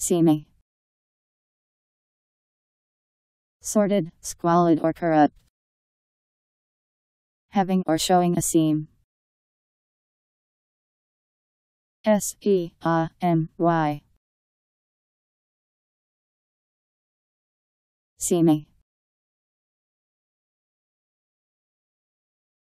Seamy. Sordid, squalid or corrupt. Having or showing a seam. S E A M Y. Seamy.